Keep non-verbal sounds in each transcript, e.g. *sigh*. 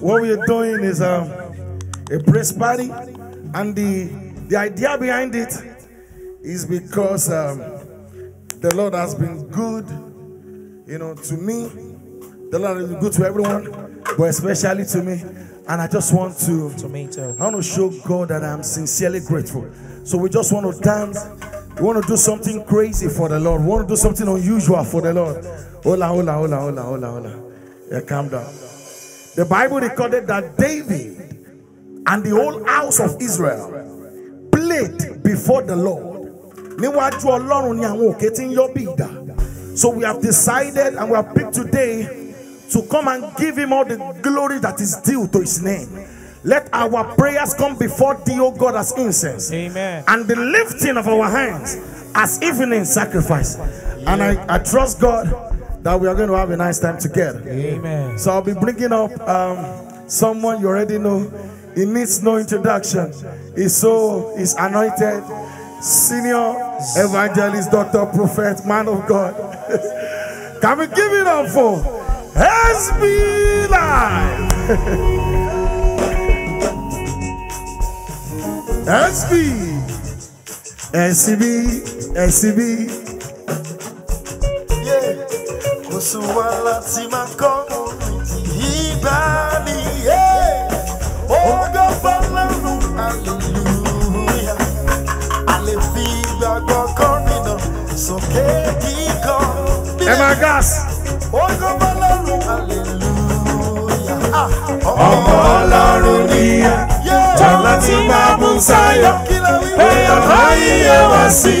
what we are doing is um, a praise party, and the the idea behind it is because um, the Lord has been good, you know, to me. The Lord is good to everyone, but especially to me. And I just want to, Tomato. I want to show God that I'm sincerely grateful. So we just want to dance. We want to do something crazy for the Lord. We want to do something unusual for the Lord. Hola, hola, hola, hola, hola, hola. Yeah, calm down. The Bible recorded that David and the whole house of Israel played before the Lord. Níwájú Ọlọ́run ni àwọn òkè tí yọ́ bí So we have decided and we have picked today to come and give him all the glory that is due to his name. Let our prayers come before thee, O God, as incense. Amen. And the lifting of our hands as evening sacrifice. And I, I trust God that we are going to have a nice time together. Amen. So I'll be bringing up um, someone you already know. He needs no introduction. He's so he's anointed, senior evangelist, doctor, prophet, man of God. *laughs* Can we give it up for SB Live? SB, *laughs* SCB, SCB. mo sùn wá láti máa kọ́ ìgbà nìyẹn. ẹ máa gas. ọmọ ọlọ́run ni ẹ tọ́lá tí máa mú sáyọ èèyàn máa yíyẹ wá sí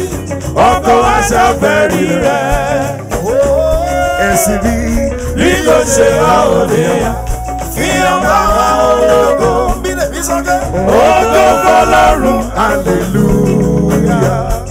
ọkọ̀ aṣọ bẹ́ẹ̀ rí rẹ̀ ẹ̀sìn bí. bí ló ṣe wá òde kí ọba wa ológo ó tó fọlọ́run hallelujah.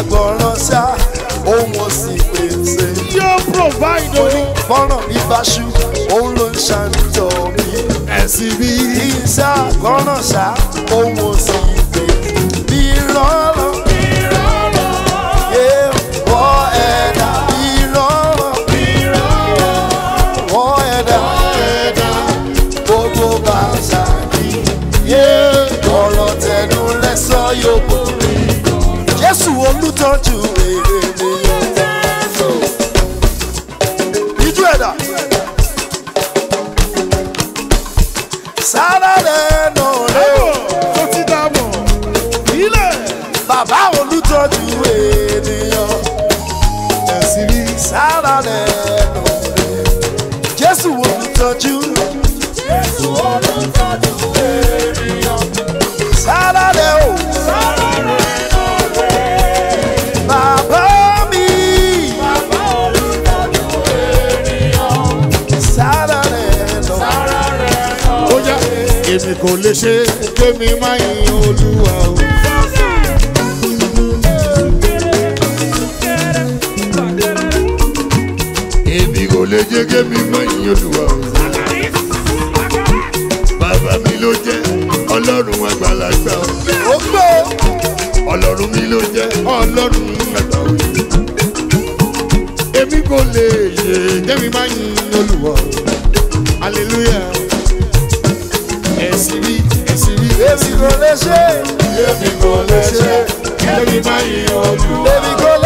agbọ̀ràn ṣá òun ò sì pèsè. yóò provide o. fọ́nrán bí báṣu òun ló ń ṣàǹtọ̀ mi. ẹ̀sìn bí. kí n ṣá gbọ́ràn ṣá òun ò sì. kò lè ṣe kémi má yin olúwa o. èmi kò lè jẹ́ kémi má yin olúwa o. bàbá mi ló jẹ́ ọlọ́run àgbàlagbà o. ọlọ́run mi ló jẹ́ ọlọ́run ṣe. Èmi kò lè ṣe. Èmi máa yí ojú wa.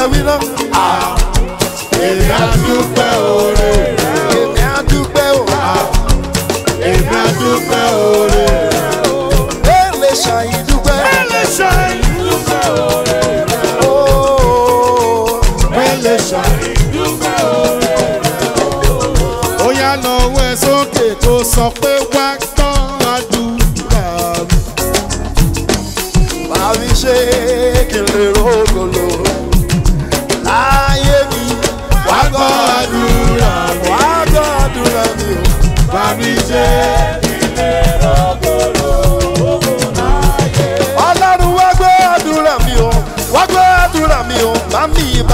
lẹ wí ná. èmi á dúpẹ́ oore. èmi á dúpẹ́ oore. èmi á dúpẹ́ oore. èlé ṣàyìn dúpẹ́. èlé ṣàyìn dúpẹ́ oore. èlé ṣàyìn dúpẹ́ oore. ó yá lọ wẹ sókè kó sọ pé.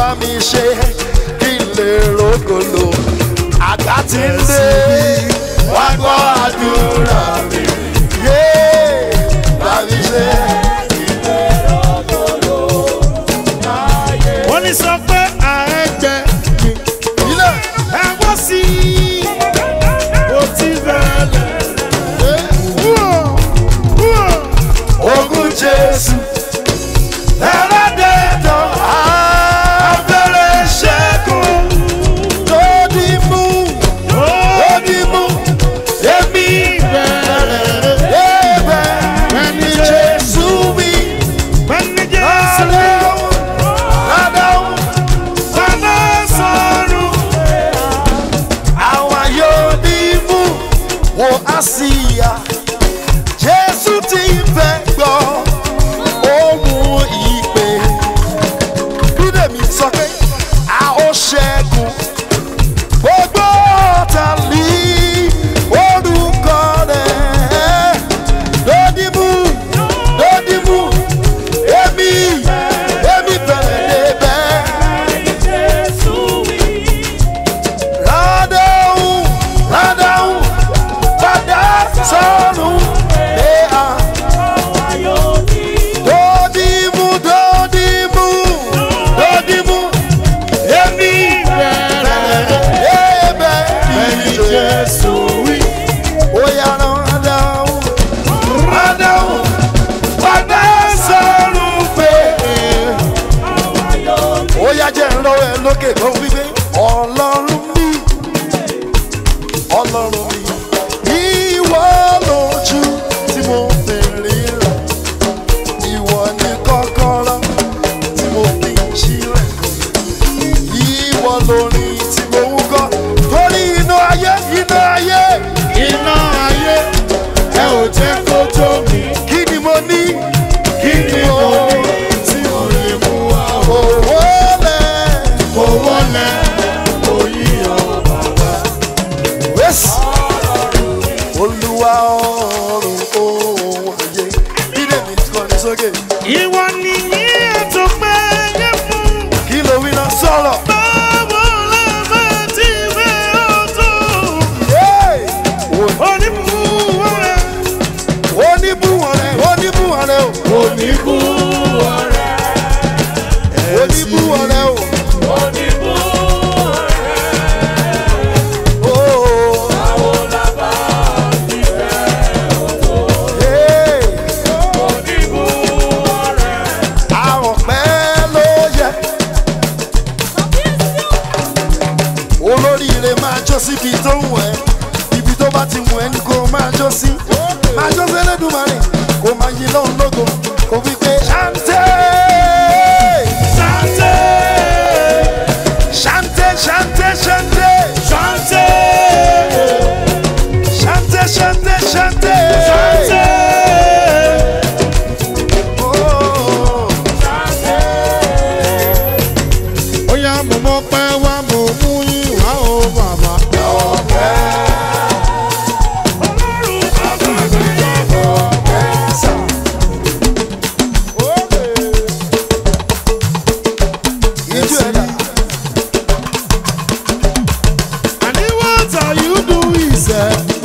bá mi ṣe kí n lè rògòlò àgbà tí ń dé. After you do it,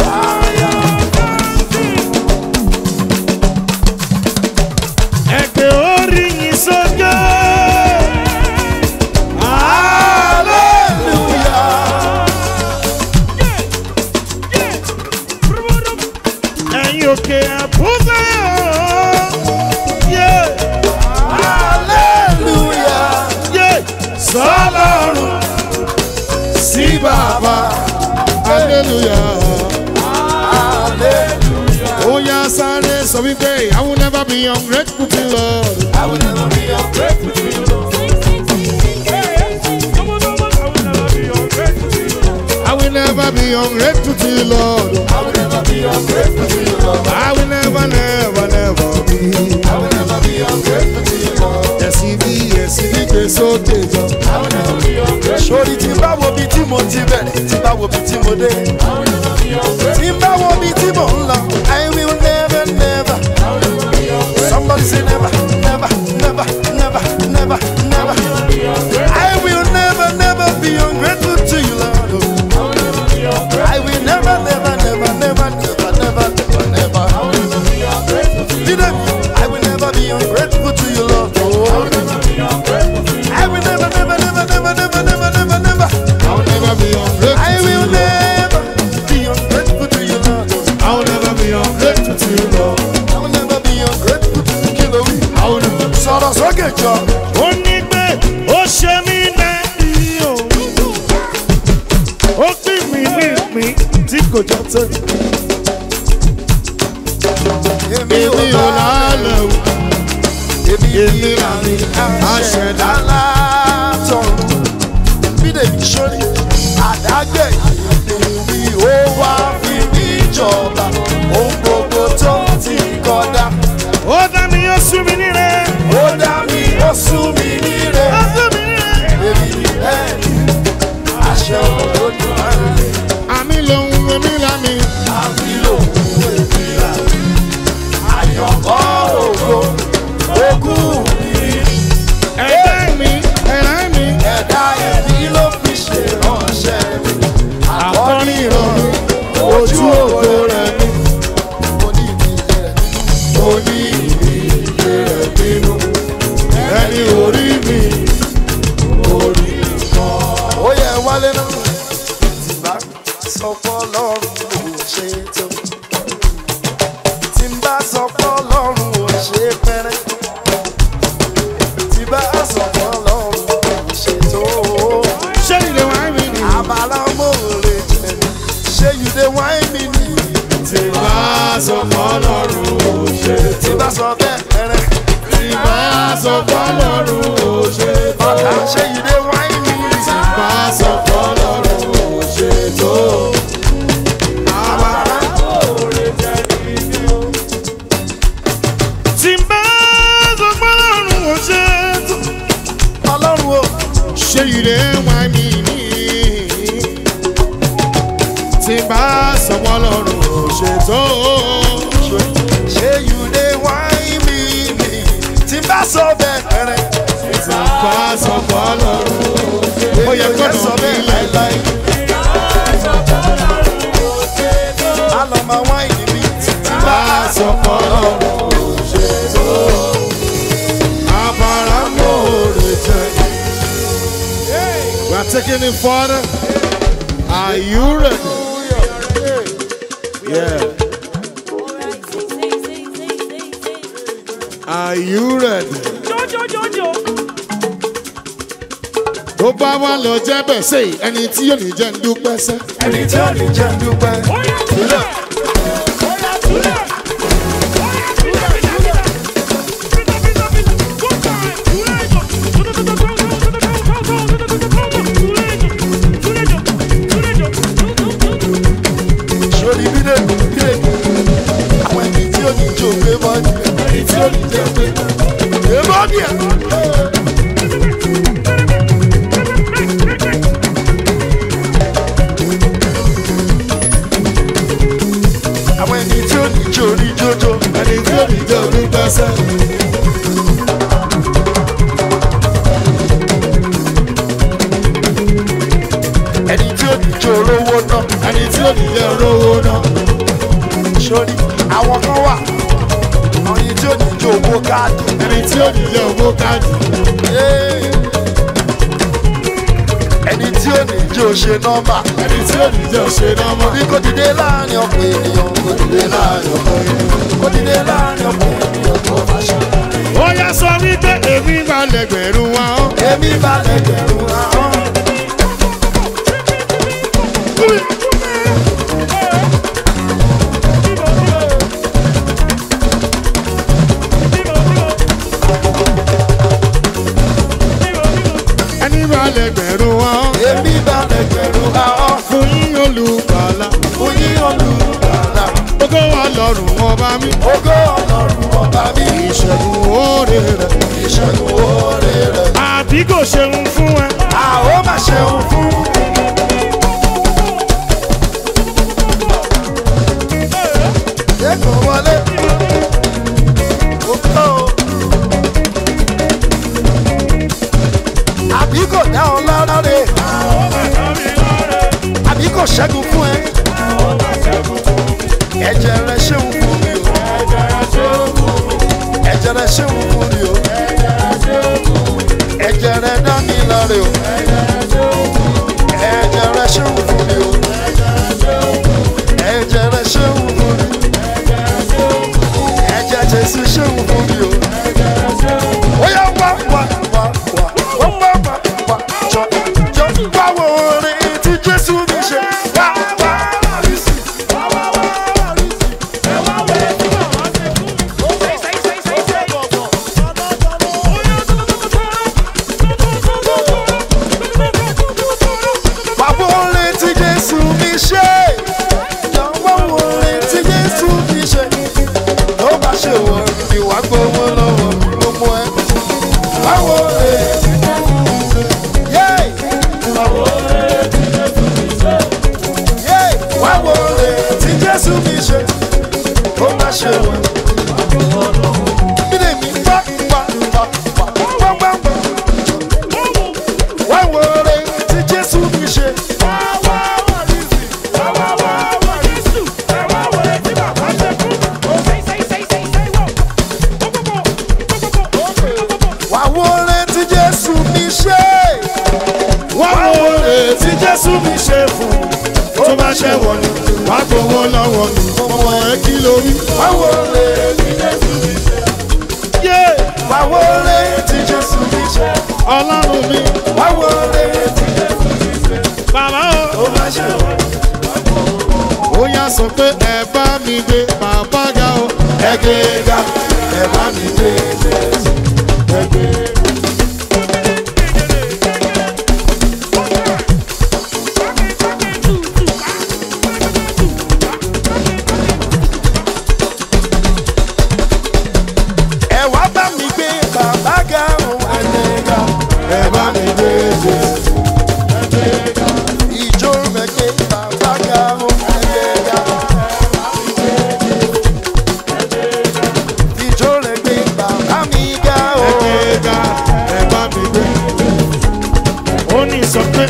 bá lẹ́jẹ̀.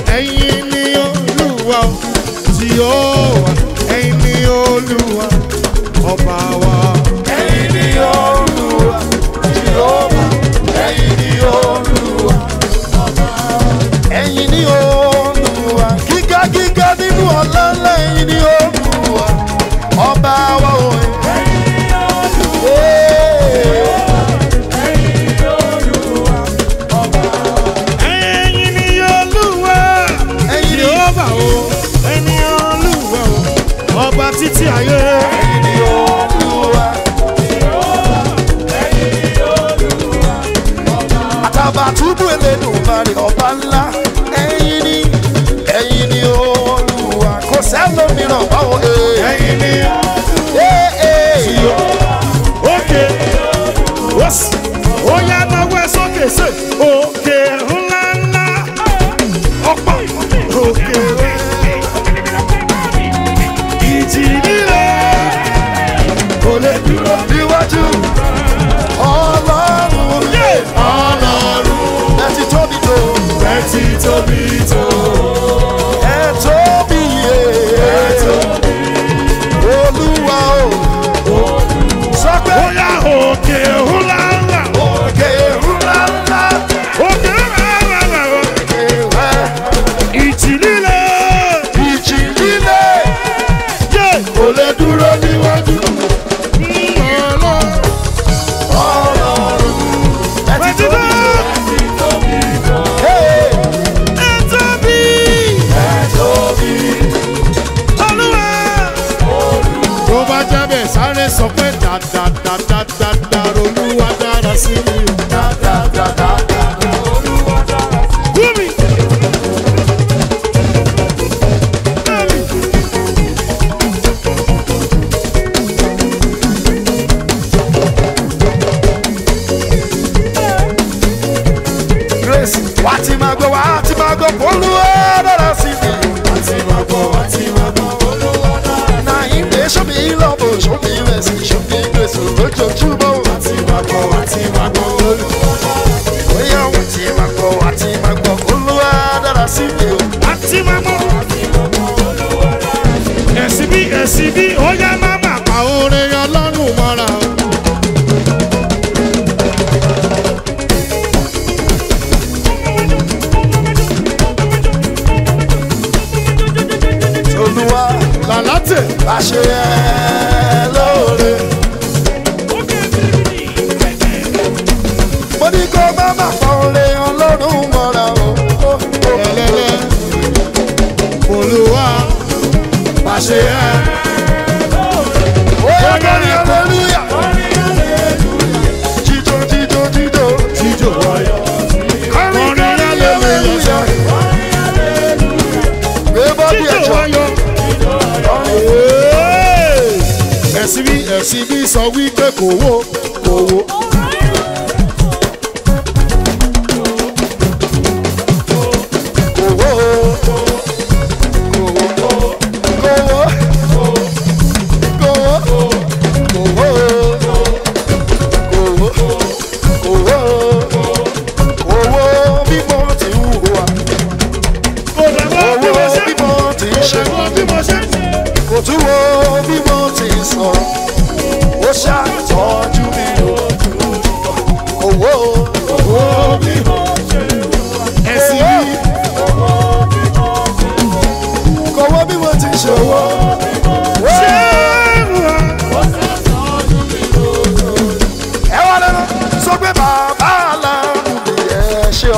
Hey,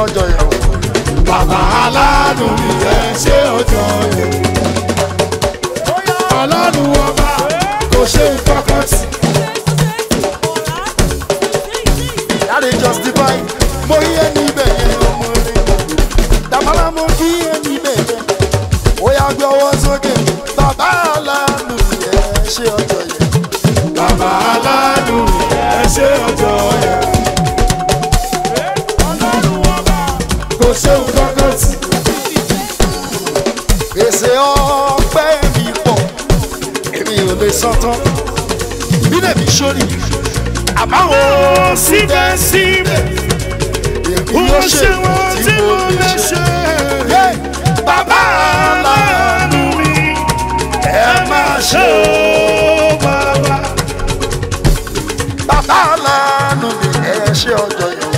ọjọ́ ìrọ̀rùn. bàbá aládùn mi. fẹ́ sí mi mo bàbá aláàánú mi ẹ ṣe ọjọ́ yẹn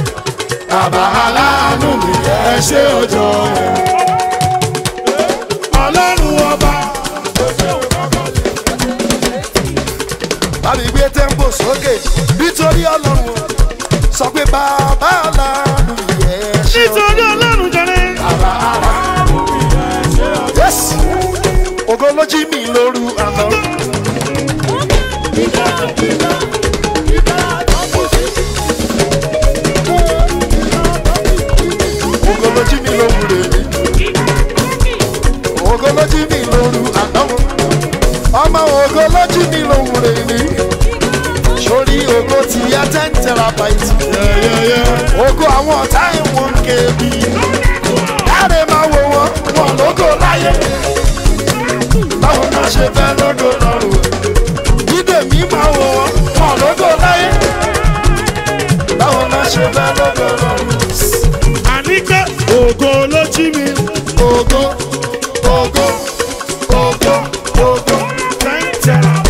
bàbá aláàánú mi ẹ ṣe ọjọ́ yẹn. sókè nítorí ọlọ́run bàbá lánàá yẹ ṣe o. nítorí mi lóru àná. ìgbà ìgbà ìgbà mi lóru rèmi. ògo ló mi lóru àná. ọmọ ògo ló jí mi ti yá ten terabyte ògo àwọn ọ̀tá ìwọ̀n kèbí láre máa wo wọn wọn lógo láyé báwo náà ṣe fẹ́ lógo lọ́rùn dídè mi máa wo wọn wọn lógo láyé báwo náà ṣe fẹ́ lógo lọ́rùn. àníkẹ́ ògo ló jí mi. ògo ògo ògo ògo. tẹ́ńtẹ́rà.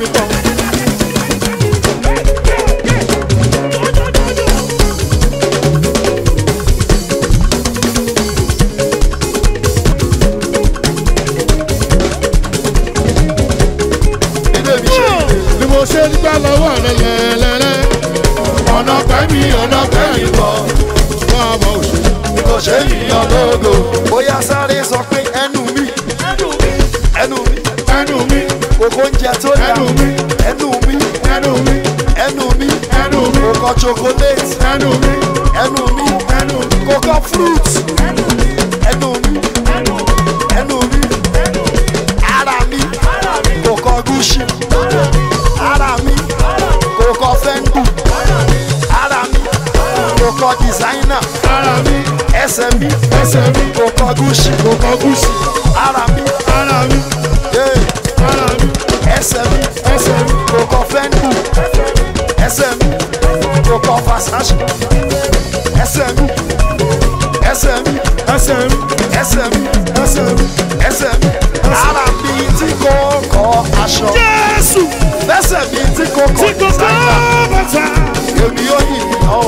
me down. kókó oúnjẹ tó yà ẹnu mi ẹnu mi ẹnu mi ẹnu mi ẹnu mi kókó chocolate ẹnu mi ẹnu mi ẹnu mi kókó fruit ẹnu mi ẹnu mi ẹnu mi ara mi kókó gushi ara mi kókó fengu ara mi kókó designer ara mi ẹsẹ̀ mi ẹsẹ̀ mi kókó gushi kókó gushi ara mi ara mi. Yeah. SM SM ẹsẹ̀ SM kò SM SM SM SM SM SM SM ẹsẹ̀ mi ẹsẹ̀ mi ẹsẹ̀ mi ẹsẹ̀ mi ẹsẹ̀ mi ẹsẹ̀ mi ara mi tí kò kọ aṣọ jésù ẹsẹ̀ mi SM. kò kọ bàtà èmi ò ní ìyàn o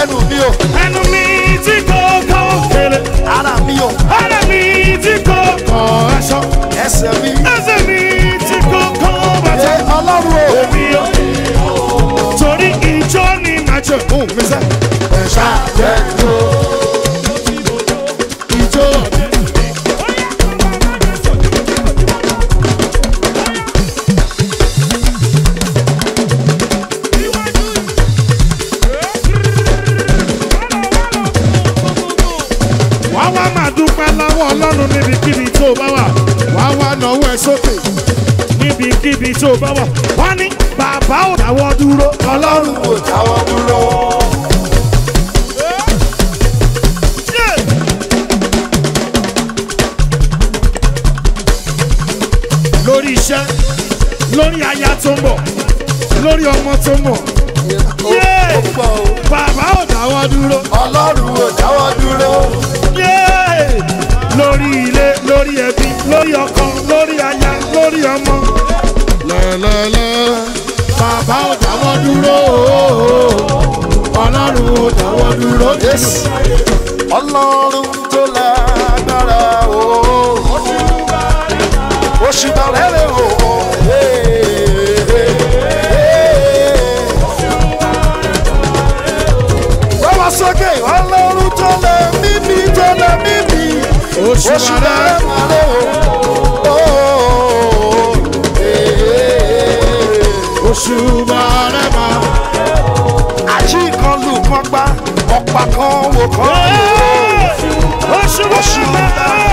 ẹnu mi o ẹnu mi tí kò kọ kéré ara mi o ara mi tí kò kọ aṣọ ẹsẹ̀ mi. ṣe mú mi sẹ́. ẹ ṣáàjẹ́ tó níbikíbi tó bá wà wá wá náwó ẹ sókè níbikíbi tó bá wà. lórí aya tó ń bọ̀ lórí ọmọ tó ń bọ̀ bàbá ò dáwọ́ dúró ọlọ́run ò dáwọ́ dúró lórí ilé lórí ẹbí lórí ọkọ lórí aya lórí ọmọ lọ́lọ́lọ́ bàbá ò dáwọ́ dúró ọlọ́run ò dáwọ́ dúró ọlọ́run tó lágbára o oṣù bàrẹ́rẹ́ o. mímí oṣù bàrẹ́ màlẹ́ o. oṣù bàrẹ́ mà. àjí kan lù kan gbá ọ̀pá kan wò kan lù. oṣù bàrẹ́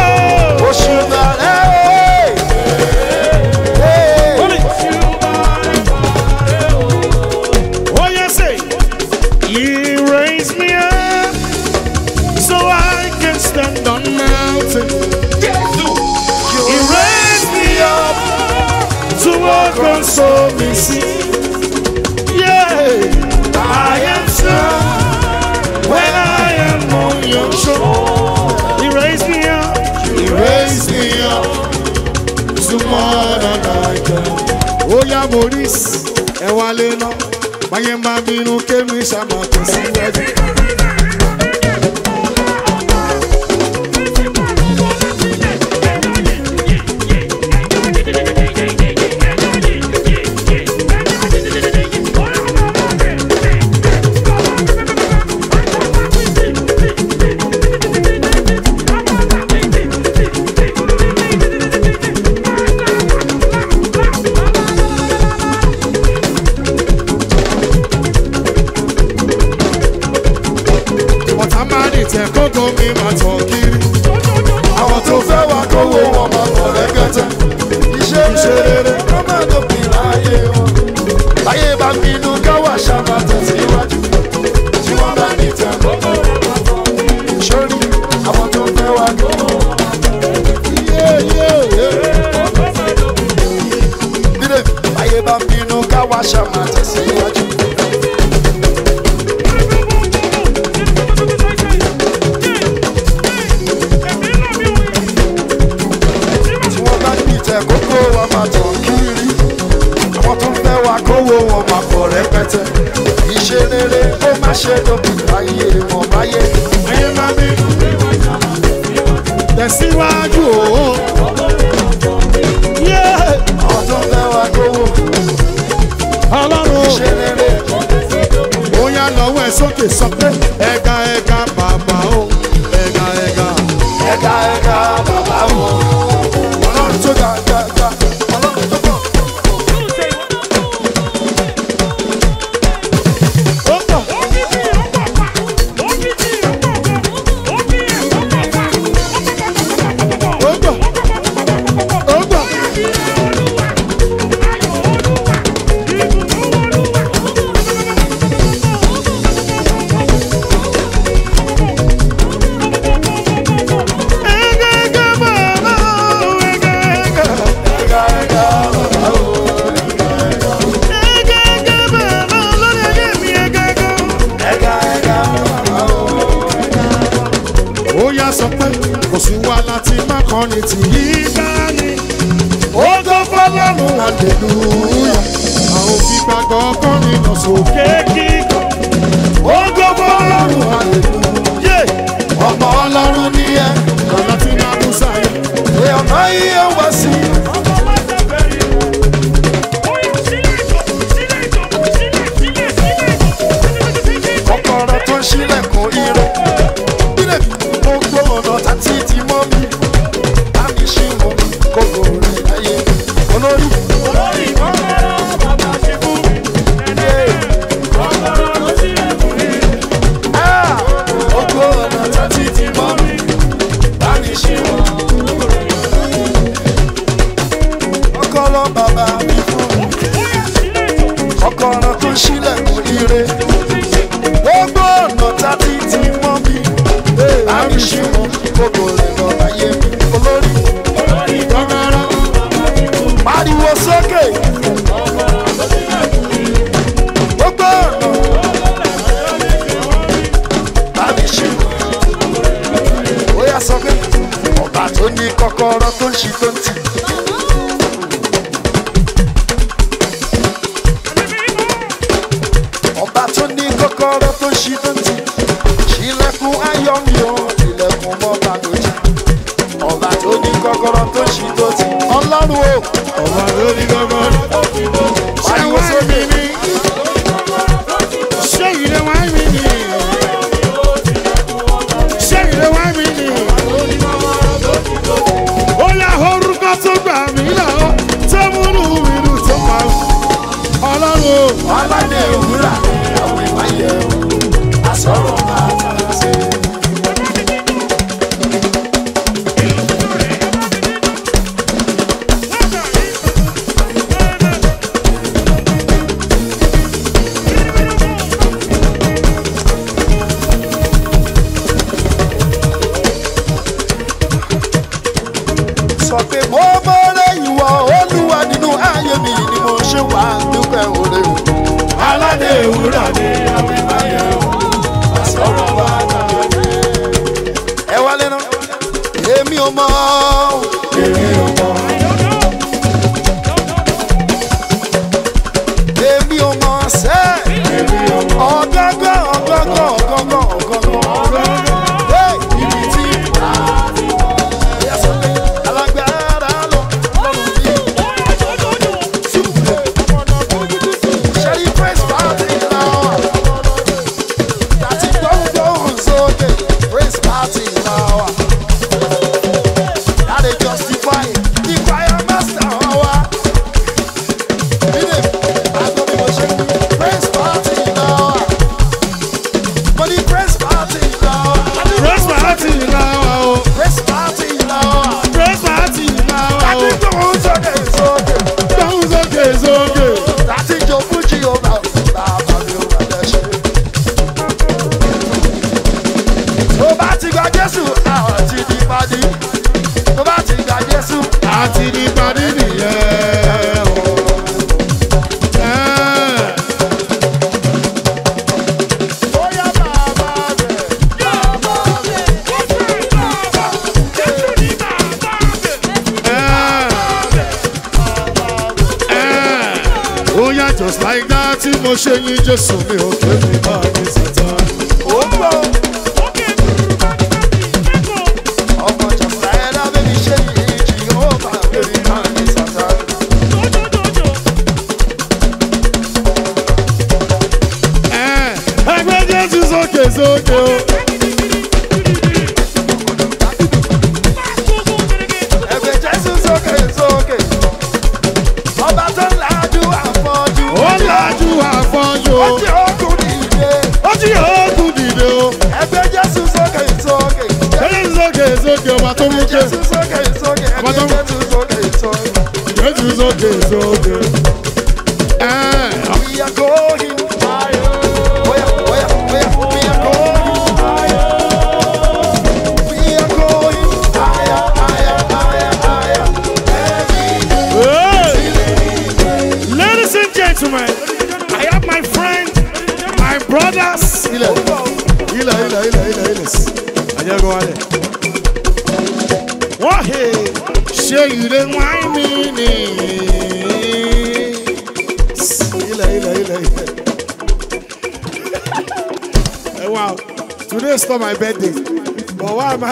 Naija Maurice ẹ wálé náà báyẹn máa bínú kémi ṣàmàtò sí wẹ́ẹ̀dì. give a talking. be n'oge ezu oge We are going higher. We are, we are, Ladies and gentlemen, I have my friend, my brothers. go wálé. Share you the wine meaning. ni. ila, Wow, today is not my birthday. But why am I,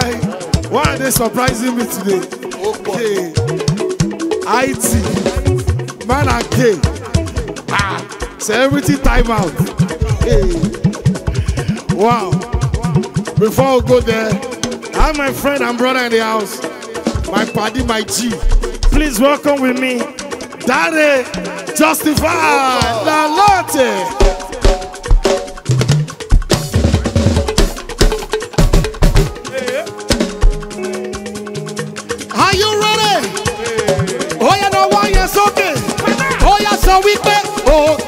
why are they surprising me today? Okay. IT, man and K. Ah, celebrity timeout. Hey. Wow. Before we go there, I have my friend and brother in the house. My body, my G. Please welcome with me. Daddy, justify la lotte. Are you ready? Oh, yeah, no, why you're Oh, yeah, so we bet. Oh,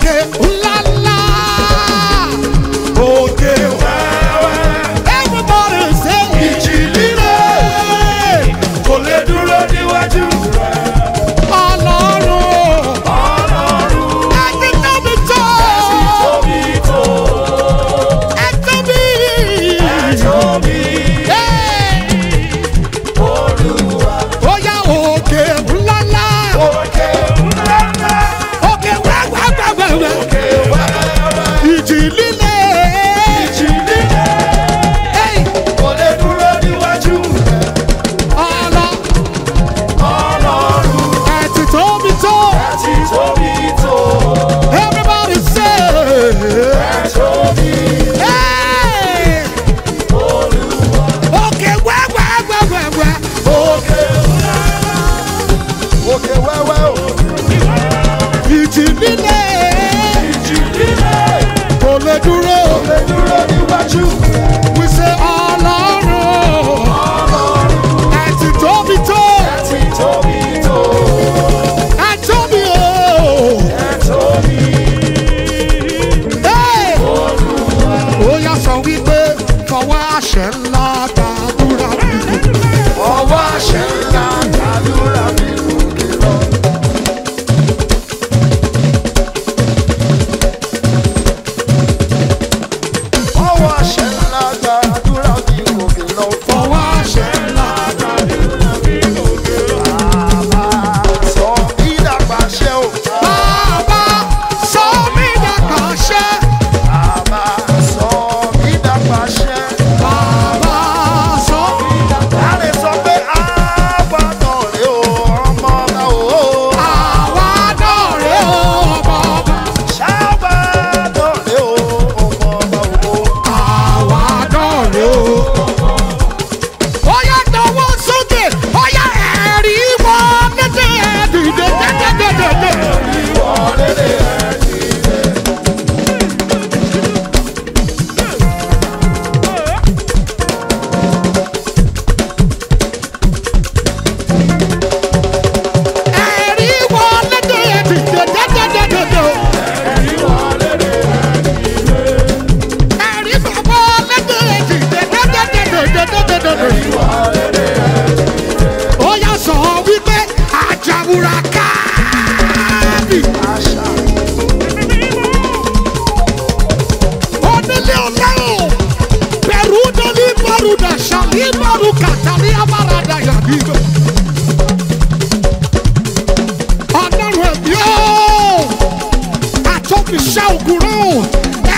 òrìṣà ògùnrán o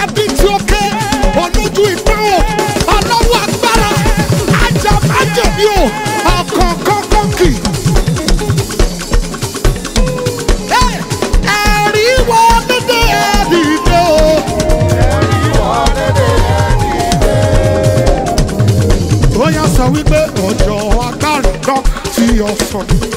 ẹbí tí ó ké olójú ìpín o ọlọ́wọ́ agbára ajá májèbí o ọ̀kan kọ́kọ́ kì. ẹ̀rí I dédé ẹ̀rí dé o. ẹ̀rí wọ dédé ẹ̀rí dé. ó yá sọ wípé ọjọ́ agbára náà ti ọ̀sán.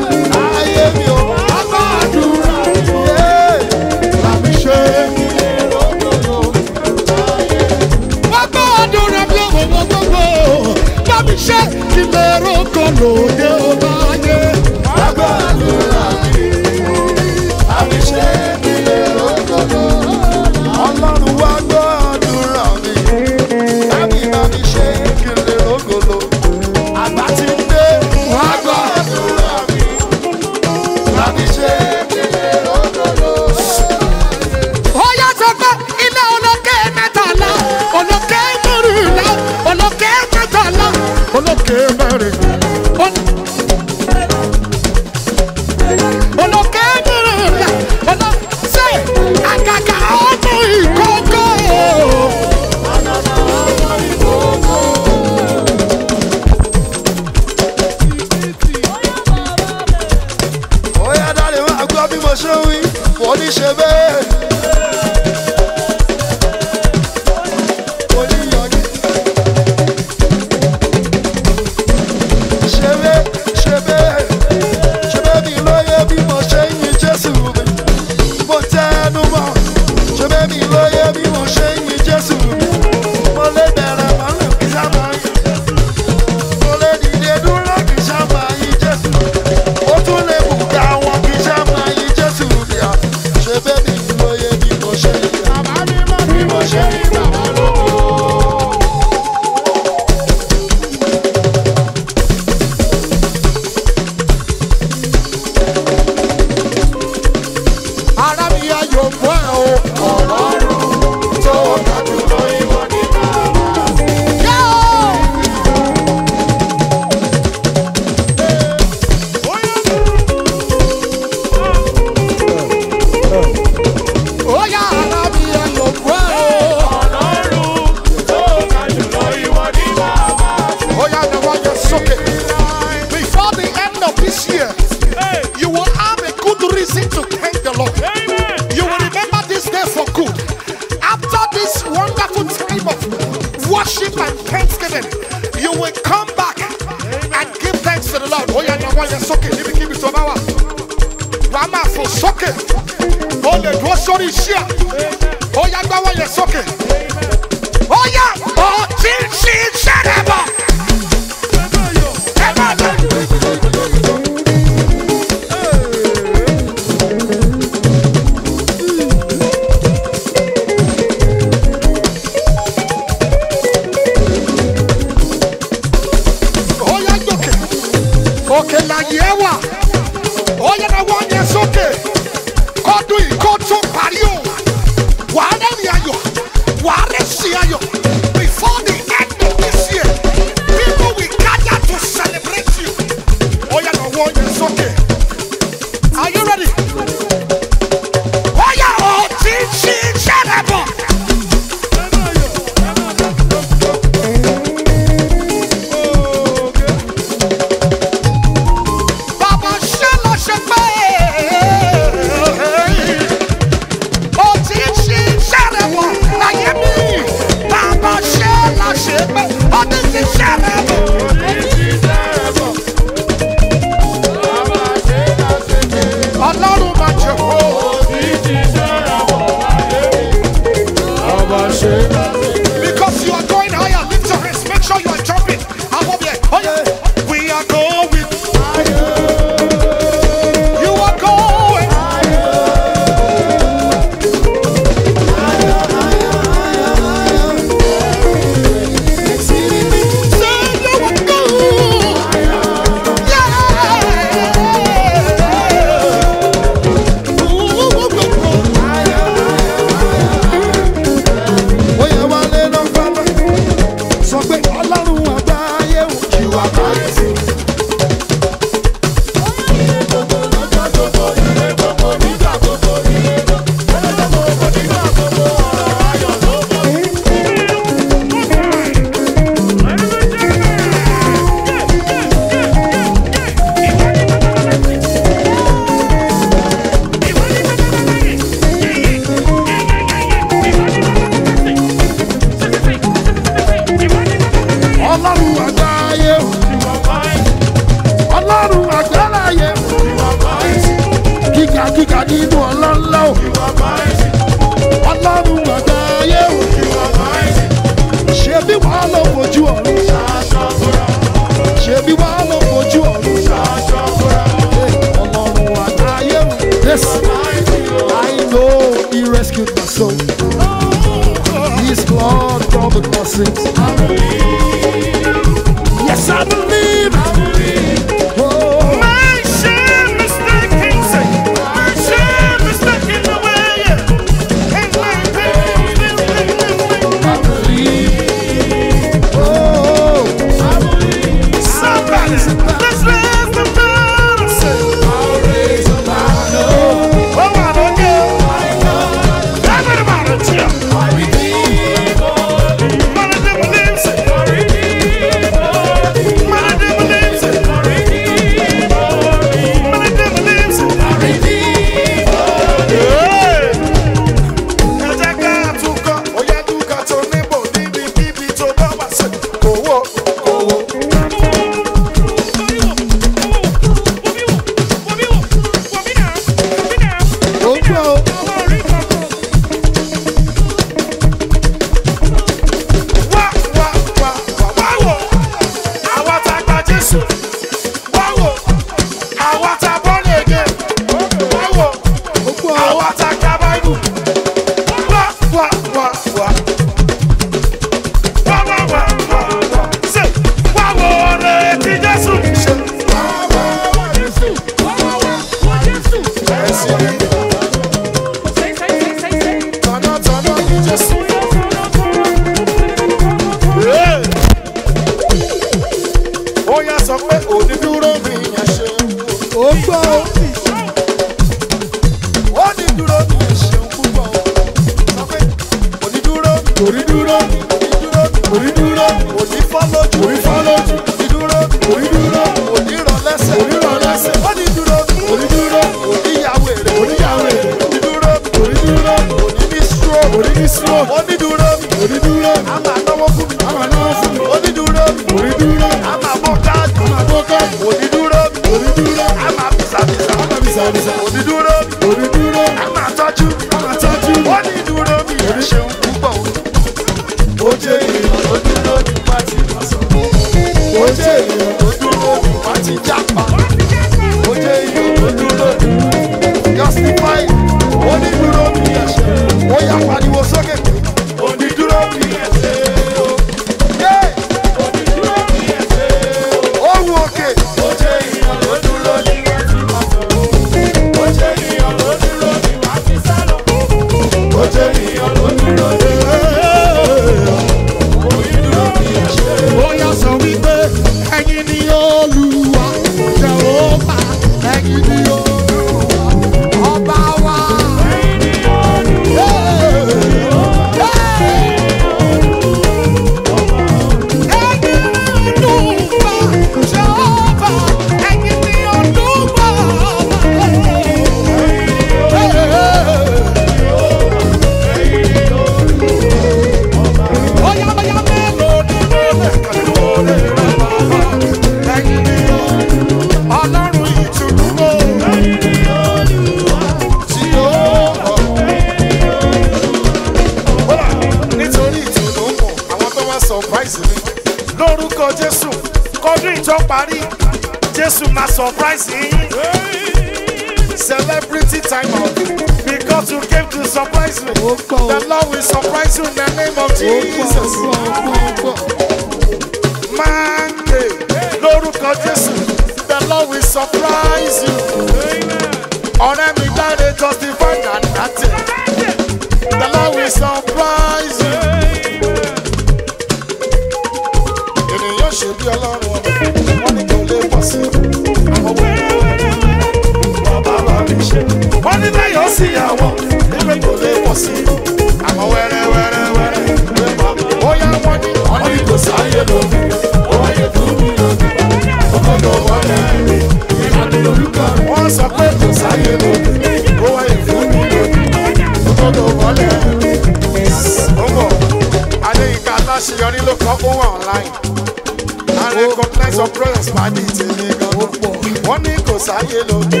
pọ̀ wọ́n ní kò sáyé lókè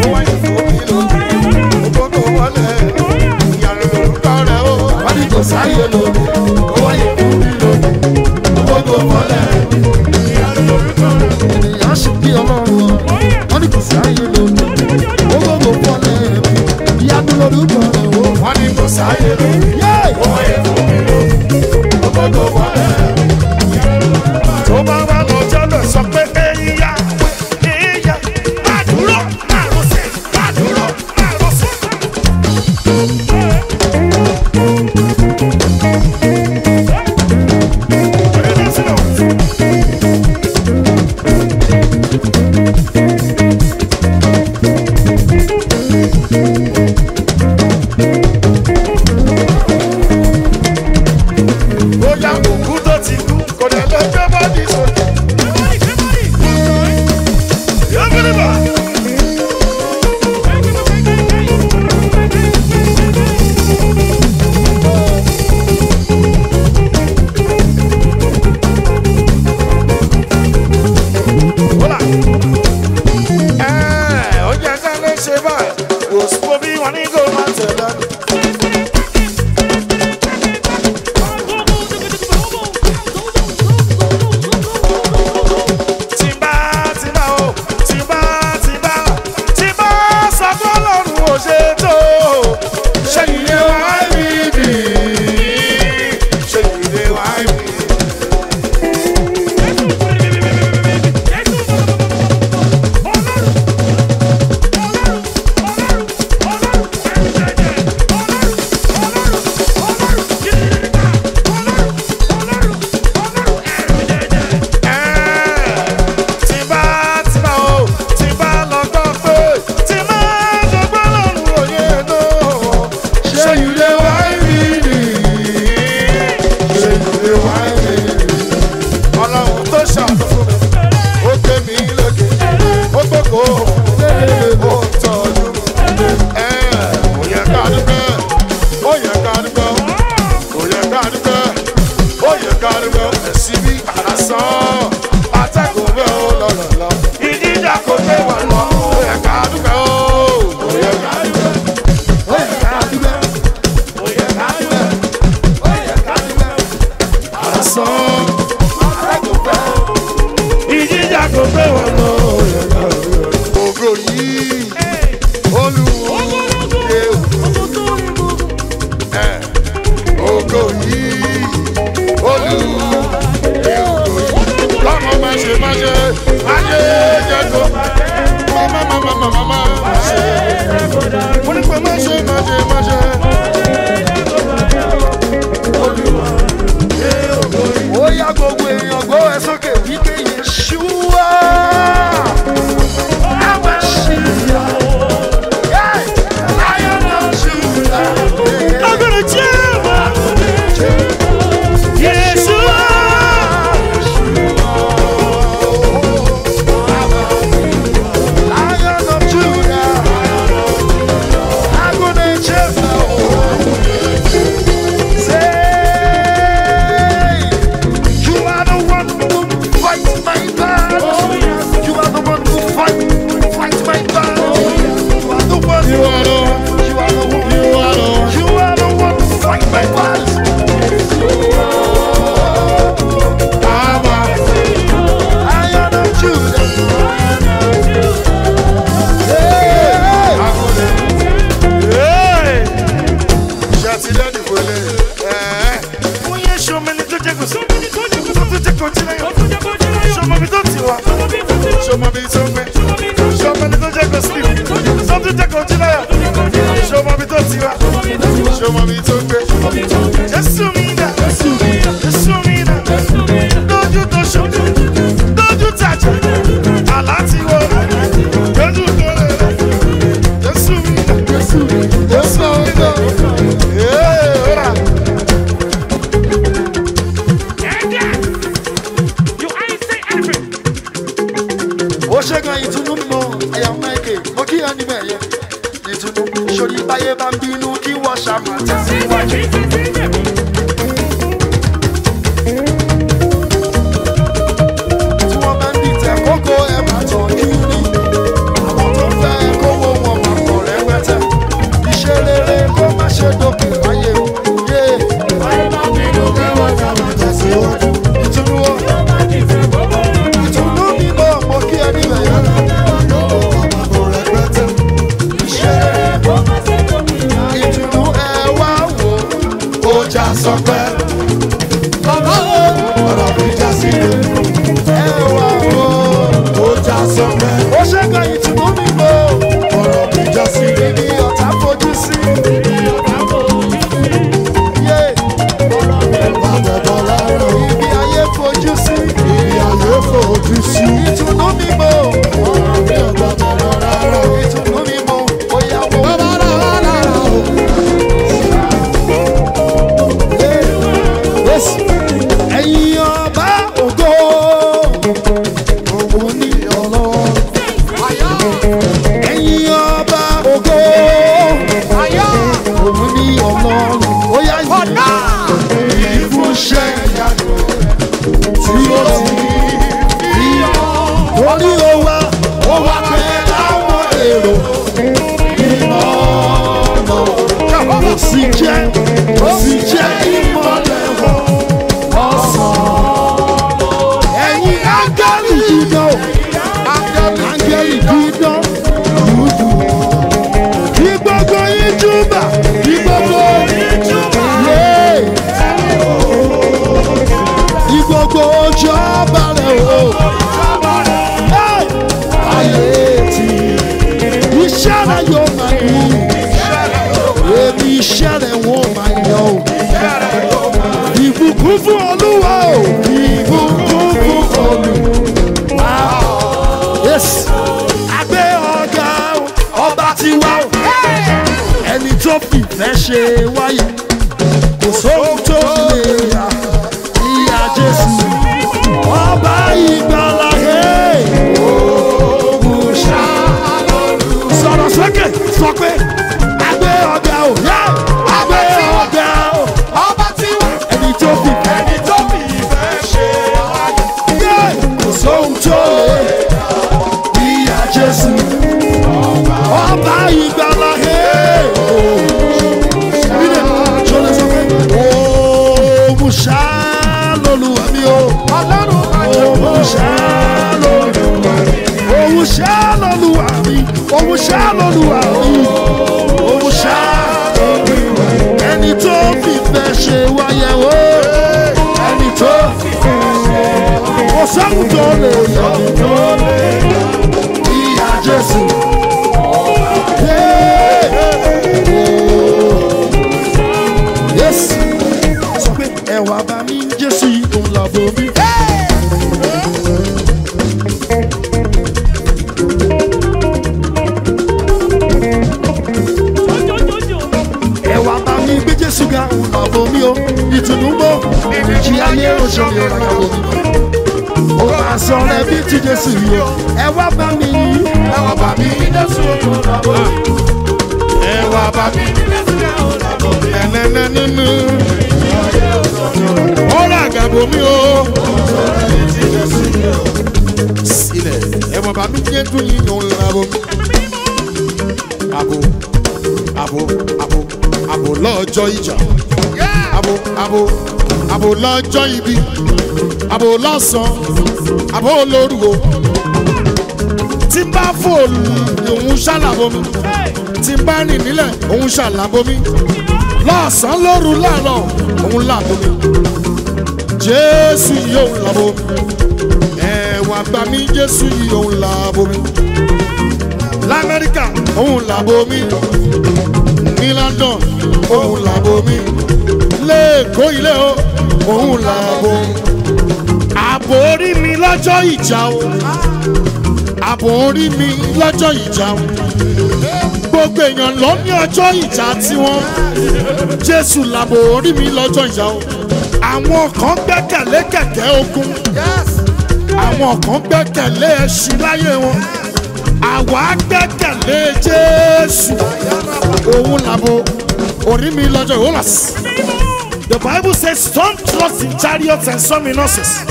wọ́n wáyé fòmí lókè òkòkò wọlé ìyàrá lórúkọ rẹ̀ ó wọ́n ní kò sáyé lókè wọ́n wáyé fòmí lókè òkòkò wọlé ìyàrá lórúkọ rẹ̀ ènìyàn ṣe bí ọlọ́run wọ́n ní kò sáyé lókè òkòkò wọlé ìyàrá lórúkọ rẹ̀ ó wọ́n ní kò sáyé lókè. tún jẹ́ kò jí láyà ṣé o mọ ibi tó ti wá ṣé o mọ ìfẹ́ ṣe wáyé. òun ṣá lolúwa mi òun ṣá lolúwa ẹni tó fìfẹ́ ṣe wáyé o ẹni tó fìfẹ́ ṣe wáyé o kò sẹ́kù tó lè yọ. ayé òṣèré ràwọ̀ ó máa sọ rẹ bí ti Jésù yìí ẹ wá bá mi yìí ẹ wá bá mi Jésù tó ràwọ̀ ẹ wá bá mi Jésù tó ràwọ̀ ẹ̀nẹ́nẹ́ nínú ó rà gàbó mi o sílẹ̀ ẹ wá bá mi jẹ́ dùn yín yóò ràwọ̀ àbò àbò àbò àbò lọ́jọ́ ìjà. Yeah! abo abo abo lọ́jọ́ ibi abo lọ́sàn-án abo lóru o tí n bá fò òun ṣàlàbomi tí n bá rìn nílẹ̀ òun ṣàlàbomi lọ́sàn-án lóru láàárọ̀ òun làbomi jésù yìí òun làbomi ẹ̀wà gbà mí jésù yìí òun làbomi lamẹ́ríkà òun làbomi ní london òun làbomi lè kó ilé o òun làbò àbò orí mi lọ́jọ́ ìjà o àbò orí mi lọ́jọ́ ìjà o gbogbo èèyàn lọ ní ọjọ́ ìjà tiwọn jésù làbò orí mi lọ́jọ́ ìjà o àwọn kan gbẹ́kẹ̀lé kẹ̀kẹ́ ogun àwọn kan gbẹ́kẹ̀lé ẹṣin láyé wọn àwa gbẹ́kẹ̀lé jésù òun làbò orí mi lọ́jọ́ ìwọ́làsì. The Bible says, Some trust in chariots and some in horses.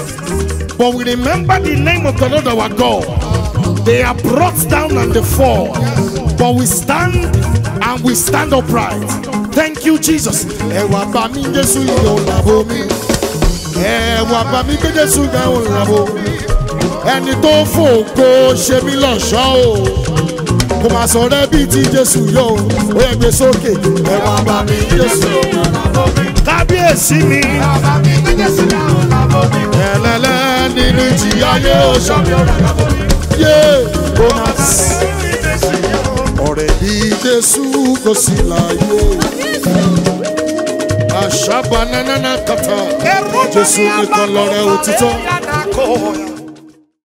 But we remember the name of the Lord our God. They are brought down and they fall. But we stand and we stand upright. Thank you, Jesus. ẹwà bá mi gbé jésù gbẹ òun làbò ẹni tó fògo ṣe mí lọ́ṣọ́ o kò máa sọ rẹ bíi ti jésù yóò ó yẹ gbé sókè ẹwà bá mi jésù kábíyèsí mi. bàbá mi kábíyèsí mi àwọn làbọ̀ mi. ẹlẹ́lẹ́ nínú ti ayé oṣù mi ọ̀rẹ́ làbọ̀ mi. yé kó máa sí. ọ̀rẹ́ bí Jésù kò sí láyé. àṣà banana kàtà Jésù nìkan lọ́rẹ́ òtítọ́.